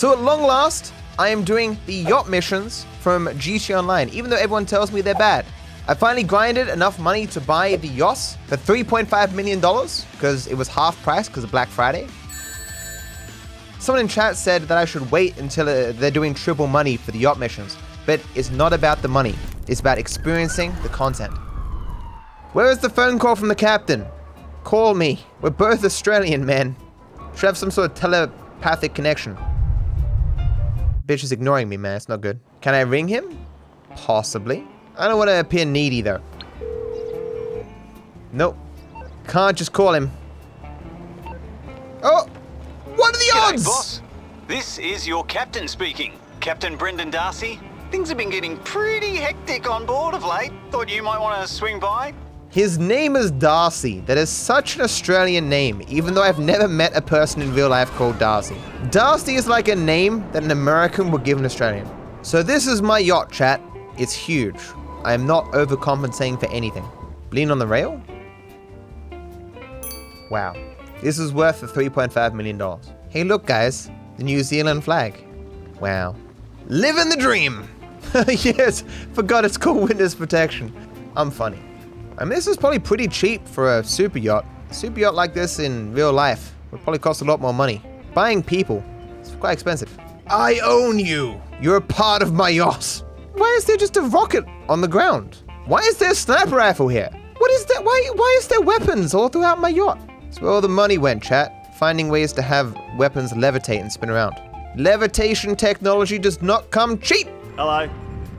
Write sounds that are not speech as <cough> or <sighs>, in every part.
So at long last, I am doing the yacht missions from GT Online, even though everyone tells me they're bad. I finally grinded enough money to buy the yachts for $3.5 million because it was half price because of Black Friday. Someone in chat said that I should wait until uh, they're doing triple money for the yacht missions, but it's not about the money. It's about experiencing the content. Where is the phone call from the captain? Call me. We're both Australian, man. Should have some sort of telepathic connection. Bitch is ignoring me, man. It's not good. Can I ring him? Possibly. I don't want to appear needy, though. Nope. Can't just call him. Oh! What are the G'day, odds? boss. This is your captain speaking. Captain Brendan Darcy. Things have been getting pretty hectic on board of late. Thought you might want to swing by. His name is Darcy. That is such an Australian name, even though I've never met a person in real life called Darcy. Darcy is like a name that an American would give an Australian. So this is my yacht, chat. It's huge. I am not overcompensating for anything. Lean on the rail? Wow. This is worth the $3.5 million. Hey, look, guys. The New Zealand flag. Wow. Living the dream! <laughs> yes, forgot it's called witness protection. I'm funny. I mean, this is probably pretty cheap for a super yacht. A super yacht like this in real life would probably cost a lot more money. Buying people, it's quite expensive. I own you! You're a part of my yacht! Why is there just a rocket on the ground? Why is there a sniper rifle here? What is that? Why, why is there weapons all throughout my yacht? It's where all the money went, chat. Finding ways to have weapons levitate and spin around. Levitation technology does not come cheap! Hello.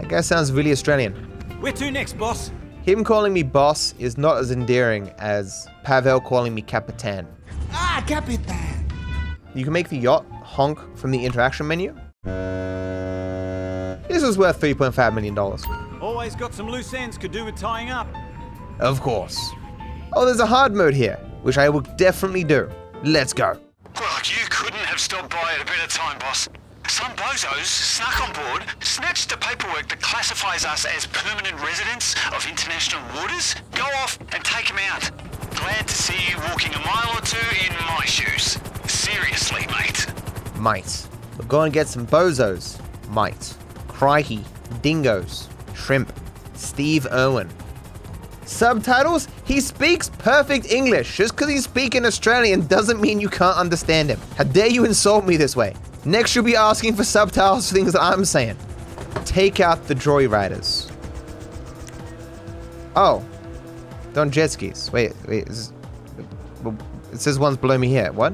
That guy sounds really Australian. Where to next, boss? Him calling me boss is not as endearing as Pavel calling me Capitan. Ah, Capitan! You can make the yacht honk from the interaction menu. This is worth $3.5 million. Always got some loose ends could do with tying up. Of course. Oh, there's a hard mode here, which I will definitely do. Let's go. Well, you couldn't have stopped by at a better time, boss. Some bozos snuck on board, snatched the paperwork that classifies us as permanent residents of international waters. Go off and take them out. Glad to see you walking a mile or two in my shoes. Seriously, mate. Mate. We're going to get some bozos. Might. Crikey. Dingoes. Shrimp. Steve Irwin. Subtitles? He speaks perfect English. Just because he's speaking Australian doesn't mean you can't understand him. How dare you insult me this way? Next, you'll be asking for subtitles for things that I'm saying. Take out the joy riders. Oh. Don't jet skis. Wait, wait. Is, it says one's below me here. What?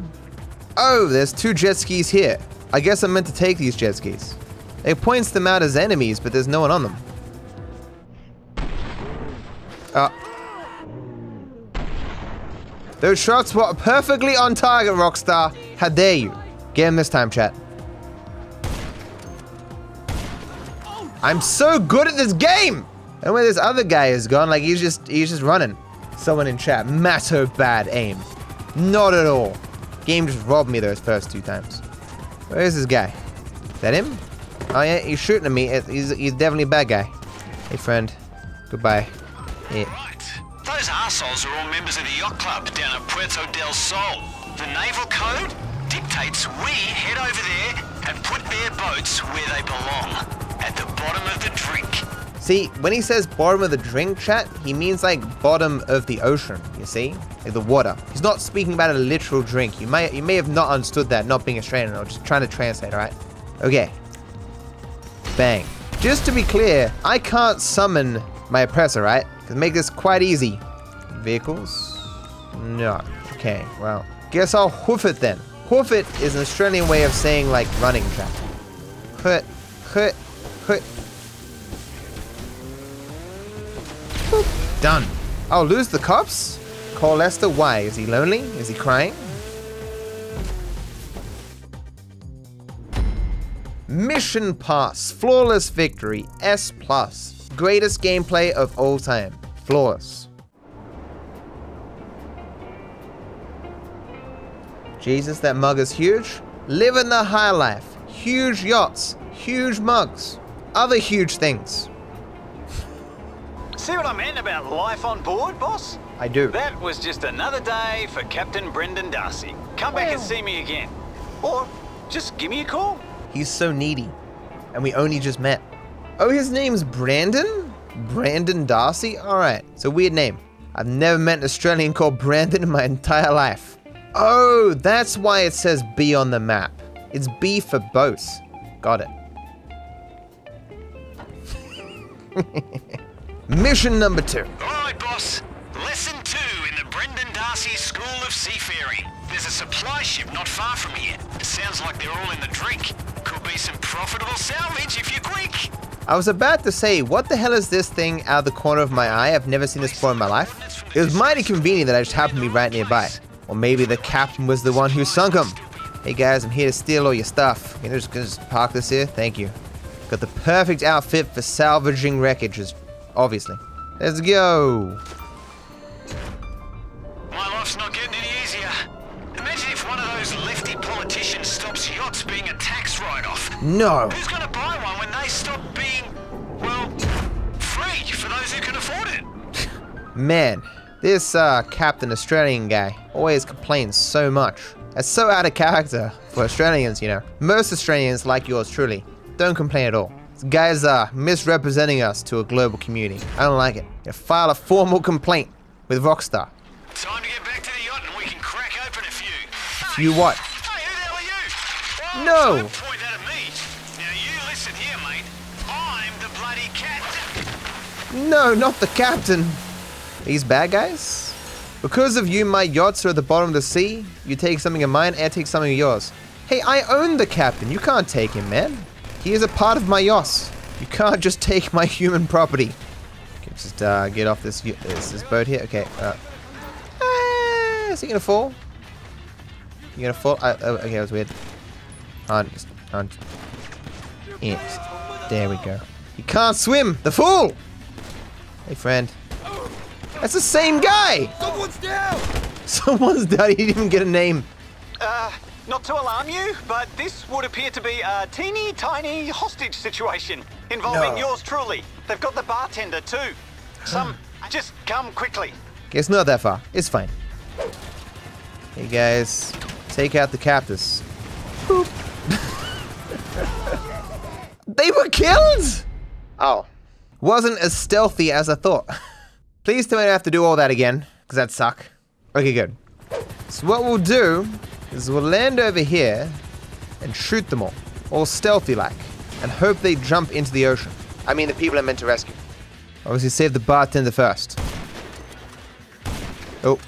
Oh, there's two jet skis here. I guess I'm meant to take these jet skis. It points them out as enemies, but there's no one on them. Uh. Those shots were perfectly on target, Rockstar. How dare you? Get him this time, chat. I'm so good at this game! And where this other guy is gone, like he's just he's just running. Someone in chat, massive bad aim. Not at all. Game just robbed me those first two times. Where is this guy? Is that him? Oh yeah, he's shooting at me. He's, he's definitely a bad guy. Hey friend. Goodbye. Yeah. Right. Those arseholes are all members of the yacht club down at Puerto del Sol. The naval code dictates we head over there and put their boats where they belong. At the bottom of the drink. See, when he says bottom of the drink chat, he means like bottom of the ocean, you see? Like the water. He's not speaking about a literal drink. You may you may have not understood that, not being Australian. I'm just trying to translate, alright? Okay. Bang. Just to be clear, I can't summon my oppressor, right? Because make this quite easy. Vehicles? No. Okay, well. Guess I'll hoof it then. Hoof is an Australian way of saying like running chat. Hut, hut, hut. Done. I'll lose the cops? Call Lester, why? Is he lonely? Is he crying? Mission Pass, Flawless Victory, S+. Plus. Greatest gameplay of all time. Flawless. Jesus, that mug is huge. Living the high life. Huge yachts, huge mugs, other huge things. See what I meant about life on board, boss? I do. That was just another day for Captain Brendan Darcy. Come back and see me again. Or just give me a call. He's so needy. And we only just met. Oh, his name's Brandon? Brandon Darcy? Alright, it's a weird name. I've never met an Australian called Brandon in my entire life. Oh, that's why it says B on the map. It's B for boat. Got it. <laughs> Mission number two. Alright, boss. Lesson two in the Brendan Darcy School of Seafaring. There's a supply ship not far from here. Sounds like they're all in the drink. Could be some profitable salvage if you're quick. I was about to say, what the hell is this thing out of the corner of my eye? I've never seen this before in my life. It was mighty convenient that I just happened to be right nearby. Or maybe the captain was the one who sunk him. Hey guys, I'm here to steal all your stuff. Can you just, just park this here? Thank you. Got the perfect outfit for salvaging wreckages, obviously. Let's go. My life's not getting any easier. Imagine if one of those lefty politicians stops yachts being a tax write-off. No. Who's gonna buy one when they stop being, well, free for those who can afford it? Man, this uh, Captain Australian guy always complains so much. That's so out of character for Australians, you know. Most Australians, like yours truly, don't complain at all. This guy's uh, misrepresenting us to a global community. I don't like it. You file a formal complaint with Rockstar. Time to get back to the yacht and we can crack open a few. You what? Hey, who the hell are you? No. Point that at me. Now you listen here, mate. I'm the bloody captain. No, not the captain. These bad guys? Because of you, my yachts are at the bottom of the sea. You take something of mine, I take something of yours. Hey, I own the captain. You can't take him, man. He is a part of my yacht. You can't just take my human property. Okay, just uh, get off this, this this boat here. Okay. Uh, ah, is he gonna fall? You gonna fall? I, oh, okay, that was weird. On, on. It. There we go. He can't swim. The fool. Hey, friend. That's the same guy! Someone's down! Someone's down, <laughs> he didn't even get a name. Uh, not to alarm you, but this would appear to be a teeny tiny hostage situation involving No. yours truly. They've got the bartender too. Some, <sighs> just come quickly. Okay, it's not that far. It's fine. Hey guys, take out the cactus. <laughs> They were killed? Oh. Wasn't as stealthy as I thought. <laughs> Please tell me I don't have to do all that again, because that'd suck. Okay, good. So what we'll do is we'll land over here and shoot them all, all stealthy like, and hope they jump into the ocean. I mean the people I'm meant to rescue. Obviously save the bartender first. Oh.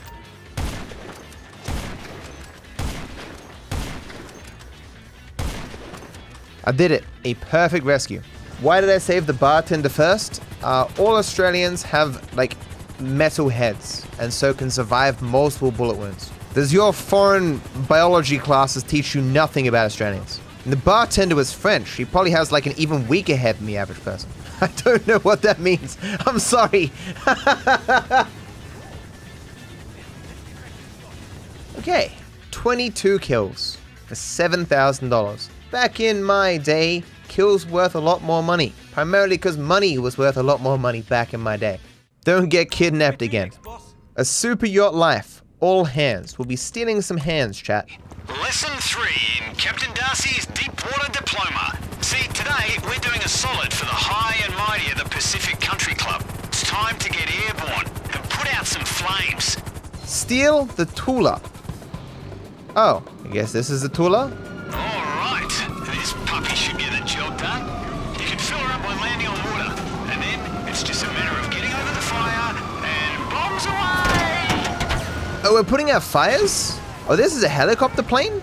I did it. A perfect rescue. Why did I save the bartender first? Uh, all Australians have, like, metal heads, and so can survive multiple bullet wounds. Does your foreign biology classes teach you nothing about Australians? And the bartender was French. He probably has, like, an even weaker head than the average person. <laughs> I don't know what that means. I'm sorry. <laughs> Okay, 22 kills for $7,000. Back in my day, kills worth a lot more money. Primarily because money was worth a lot more money back in my day. Don't get kidnapped again. A super yacht life. All hands. We'll be stealing some hands, chat. Lesson three in Captain Darcy's Deepwater Diploma. See, today we're doing a solid for the high and mighty of the Pacific Country Club. It's time to get airborne and put out some flames. Steal the Tula. Oh, I guess this is the Tula? Oh, we're putting out fires? Oh, this is a helicopter plane?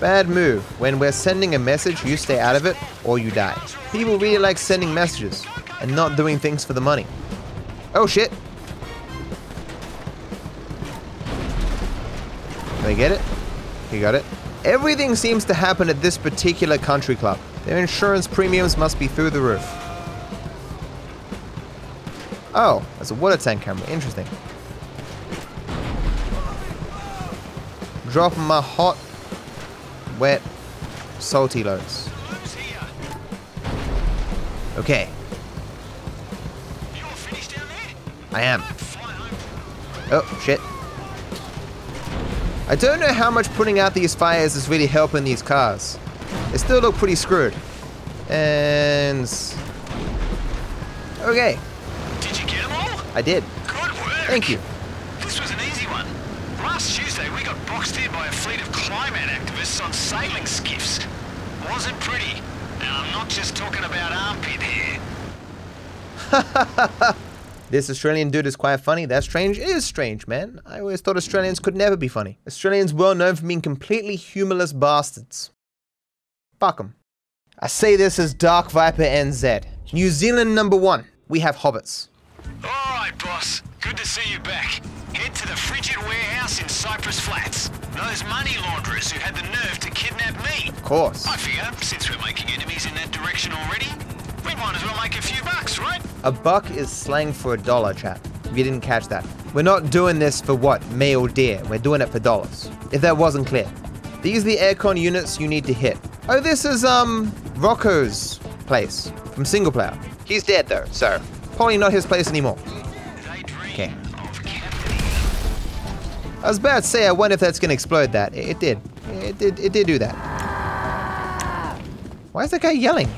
Bad move. When we're sending a message, you stay out of it or you die. People really like sending messages and not doing things for the money. Oh shit. Did I get it? You got it? Everything seems to happen at this particular country club. Their insurance premiums must be through the roof. Oh, there's a water tank camera. Interesting. Dropping my hot, wet, salty loads. Okay, You're finished down there? I am. Oh, shit. I don't know how much putting out these fires is really helping these cars. They still look pretty screwed. And... Okay, Did you get them all? I did. Good work. Thank you. This was an easy one. Last Tuesday, we got boxed in by a fleet of climate on sailing skiffs. Wasn't pretty. And I'm not just talking about armpit hair. <laughs> This Australian dude is quite funny. That strange is strange, man. I always thought Australians could never be funny. Australians well known for being completely humorless bastards. Fuck 'em. I say this as Dark Viper NZ. New Zealand number one. We have hobbits. All right, boss. Good to see you back. Head to the frigid warehouse in Cypress Flats. Those money launderers who had the nerve to kidnap me. Of course. I figure, since we're making enemies in that direction already, we might as well make a few bucks, right? A buck is slang for a dollar, chap. If you didn't catch that. We're not doing this for what? Male deer. We're doing it for dollars. If that wasn't clear. These are the aircon units you need to hit. Oh, this is, um, Rocco's place from single player. He's dead though, so probably not his place anymore. I was about to say, I wonder if that's gonna explode that. It, it did. It did. It did do that. Why is that guy yelling?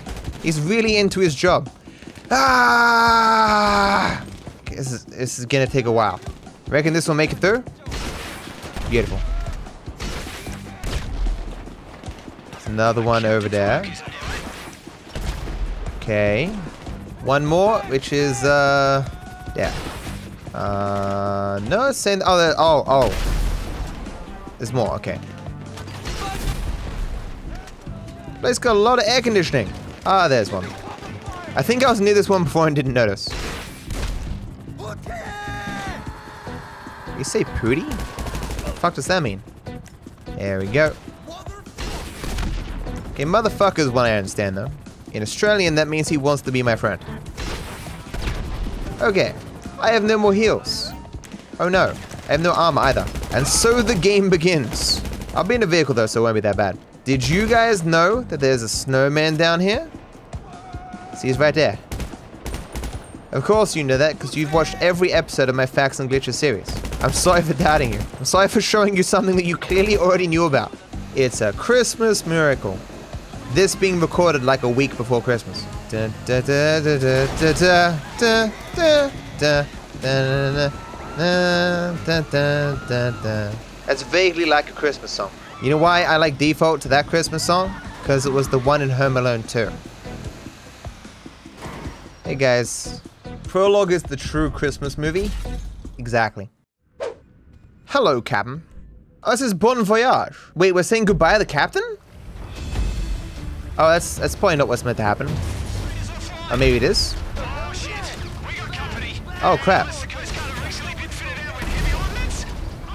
He's really into his job. Ah! This is this is gonna take a while. Reckon this will make it through? Beautiful. There's another one over there. Okay. One more, which is uh, yeah. Uh, no, it's saying oh, oh, oh. There's more. Okay. Place got a lot of air conditioning. Ah, there's one. I think I was near this one before and didn't notice. You say pooty? Fuck does that mean? There we go. Okay, motherfucker is what I understand though. In Australian, that means he wants to be my friend. Okay, I have no more heals. Oh no, I have no armor either. And so the game begins. I'll be in a vehicle though, so it won't be that bad. Did you guys know that there's a snowman down here? See, he's right there. Of course you know that because you've watched every episode of my Facts and Glitches series. I'm sorry for doubting you. I'm sorry for showing you something that you clearly already knew about. It's a Christmas miracle. This being recorded like a week before Christmas. Da, da, da, that's vaguely like a Christmas song. You know why I like default to that Christmas song? Because it was the one in Home Alone 2. Hey guys, Prologue is the true Christmas movie? Exactly. Hello, Captain. Oh, this is Bon Voyage. Wait, we're saying goodbye to the Captain? Oh, that's, that's probably not what's meant to happen. Or maybe it is. Oh, crap.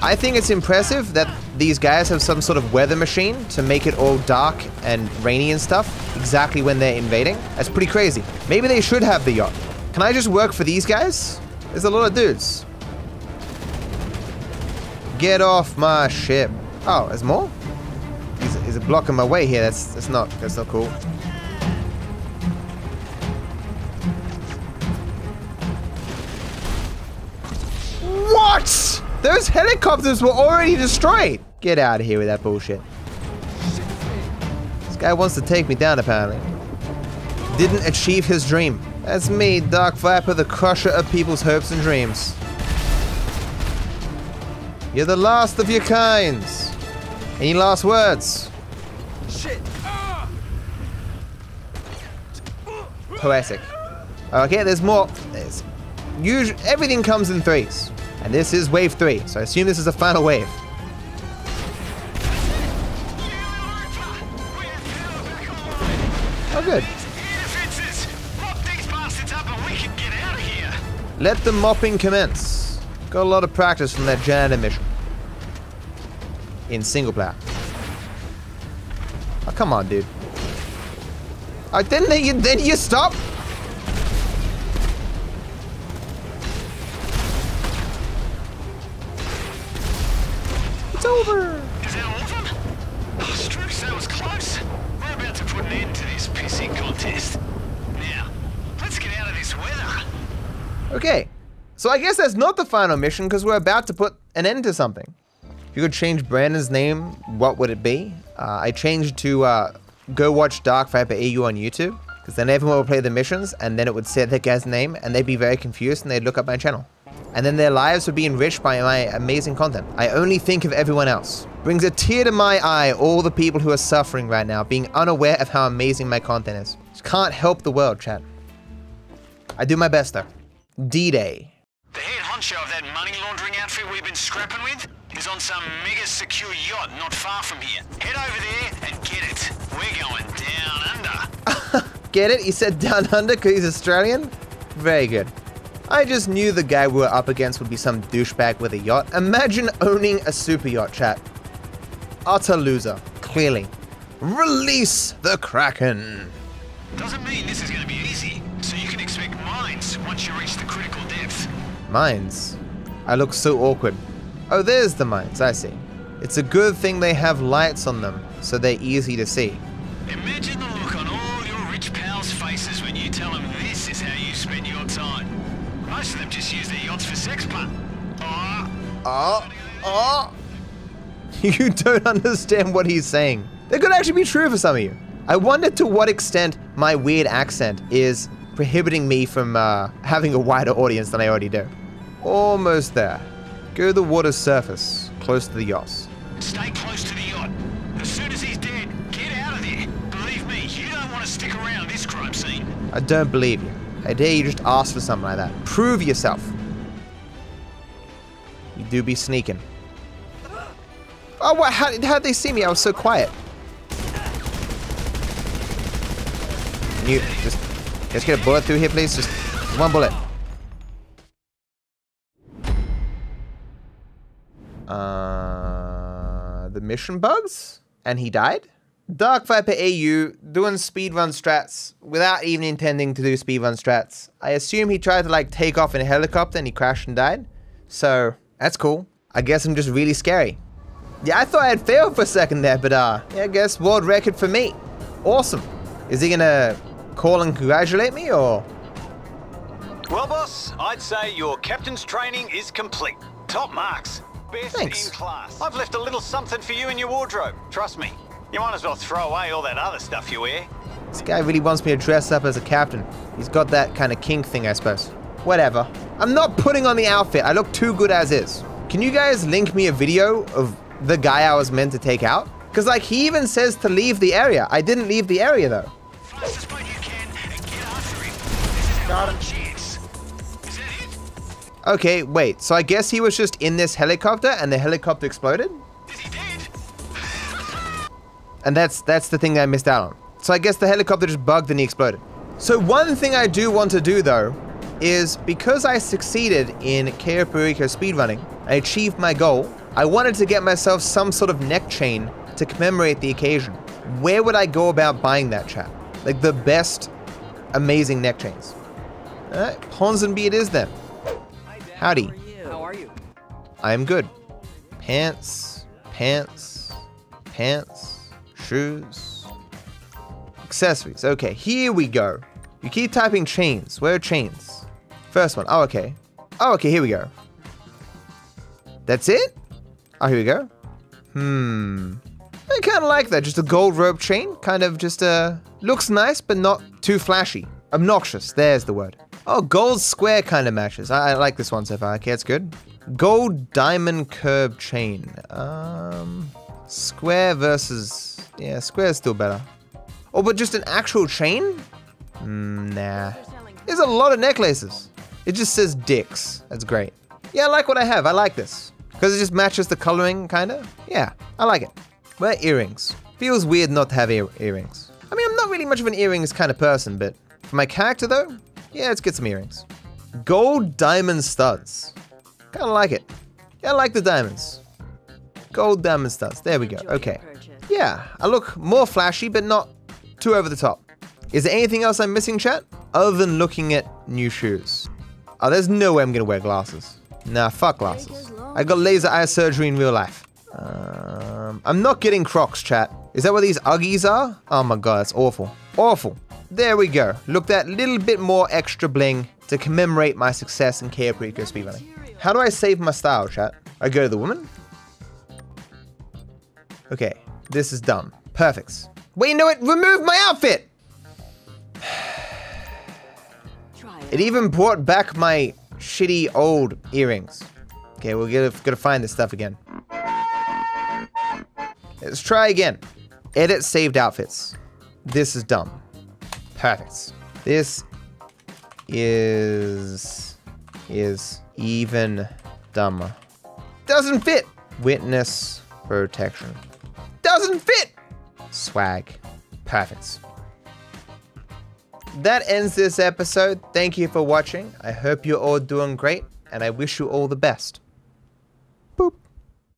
I think it's impressive that these guys have some sort of weather machine to make it all dark and rainy and stuff exactly when they're invading. That's pretty crazy. Maybe they should have the yacht. Can I just work for these guys? There's a lot of dudes. Get off my ship. Oh, there's more? He's, he's blocking my way here. That's that's not that's not cool. Those helicopters were already destroyed. Get out of here with that bullshit. This guy wants to take me down, apparently. Didn't achieve his dream. That's me, Dark Viper, the crusher of people's hopes and dreams. You're the last of your kinds. Any last words? Shit. Poetic. Okay, there's more. There's usually everything comes in threes, and this is wave three. So I assume this is the final wave. Oh, good. Let the mopping commence. Got a lot of practice from that janitor mission. In single player. Oh, come on, dude. Oh, then they, then you stop? So I guess that's not the final mission because we're about to put an end to something. If you could change Brandon's name, what would it be? Uh, I changed to uh, go watch Dark Viper AU on YouTube, because then everyone would play the missions, and then it would say their guy's name, and they'd be very confused, and they'd look up my channel. And then their lives would be enriched by my amazing content. I only think of everyone else. Brings a tear to my eye, all the people who are suffering right now, being unaware of how amazing my content is. Just can't help the world, chat. I do my best, though. D-Day. The head honcho of that money laundering outfit we've been scrapping with is on some mega secure yacht not far from here. Head over there and get it. We're going down under. <laughs> Get it? He said down <laughs> under because he's Australian? Very good. I just knew the guy we were up against would be some douchebag with a yacht. Imagine owning a super yacht, chat. Utter loser, clearly. Release the Kraken! Doesn't mean this is going to be easy, so you can expect mines once you reach the critical. Mines. I look so awkward. Oh, there's the mines, I see. It's a good thing they have lights on them, so they're easy to see. Imagine the look on all your rich pals' faces when you tell them this is how you spend your time. Most of them just use their yachts for sex play. Oh, Oh, oh. You don't understand what he's saying. That could actually be true for some of you. I wonder to what extent my weird accent is prohibiting me from uh, having a wider audience than I already do. Almost there. Go to the water's surface, close to the yacht. stay close to the yacht. As soon as he's dead, get out of there. Believe me, you don't want to stick around this crime scene. I don't believe you. I dare you just ask for something like that. Prove yourself. You do be sneaking. <gasps> Oh, what? How, how'd they see me? I was so quiet. Can you just, just get a bullet through here, please? Just one bullet. Uh, the mission bugs? And he died? Dark Viper AU doing speedrun strats without even intending to do speedrun strats. I assume he tried to like take off in a helicopter and he crashed and died. So that's cool. I guess I'm just really scary. Yeah, I thought I had failed for a second there, but uh, yeah, I guess world record for me. Awesome. Is he gonna call and congratulate me or? Well, boss, I'd say your captain's training is complete. Top marks. Best Thanks. in class. I've left a little something for you in your wardrobe. Trust me. You might as well throw away all that other stuff you wear. This guy really wants me to dress up as a captain. He's got that kind of kink thing, I suppose. Whatever. I'm not putting on the outfit. I look too good as is. Can you guys link me a video of the guy I was meant to take out? Because, like, he even says to leave the area. I didn't leave the area, though. Fastest boat you can and get after him. Okay, wait. So I guess he was just in this helicopter and the helicopter exploded? And that's that's the thing that I missed out on. So I guess the helicopter just bugged and he exploded. So one thing I do want to do though is because I succeeded in Cayo Perico speedrunning, I achieved my goal. I wanted to get myself some sort of neck chain to commemorate the occasion. Where would I go about buying that chat? Like the best amazing neck chains. Alright, Ponsonby it is then. Howdy. How are you? I am good. Pants, pants, pants, shoes, accessories. Okay, here we go. You keep typing chains. Where are chains? First one. Oh, okay. Oh, okay, here we go. That's it? Oh, here we go. Hmm. I kind of like that. Just a gold rope chain. Kind of just uh, looks nice, but not too flashy. Obnoxious. There's the word. Oh, gold square kind of matches. I, I like this one so far. Okay, it's good. Gold diamond curb chain. Um, square versus yeah, square's still better. Oh, but just an actual chain? Mm, nah. There's a lot of necklaces. It just says dicks. That's great. Yeah, I like what I have. I like this. Because it just matches the coloring, kind of. Yeah, I like it. Wear earrings? Feels weird not to have ear- earrings. I mean, I'm not really much of an earrings kind of person, but for my character though, yeah, let's get some earrings. Gold diamond studs. Kind of like it. Yeah, I like the diamonds. Gold diamond studs. There we go. Okay. Yeah, I look more flashy, but not too over the top. Is there anything else I'm missing, chat? Other than looking at new shoes. Oh, there's no way I'm gonna wear glasses. Nah, fuck glasses. I got laser eye surgery in real life. Um, I'm not getting Crocs, chat. Is that what these Uggies are? Oh my god, that's awful. Awful. There we go. Look that little bit more extra bling to commemorate my success in Cayo Perico speedrunning. How do I save my style, chat? I go to the woman. Okay, this is done. Perfect. Wait, you know what? Remove my outfit! It even brought back my shitty old earrings. Okay, we're gonna, gonna find this stuff again. Let's try again. Edit saved outfits. This is dumb. Perfect. This is is even dumber. Doesn't fit. Witness protection. Doesn't fit. Swag. Perfect. That ends this episode. Thank you for watching. I hope you're all doing great, and I wish you all the best. Boop.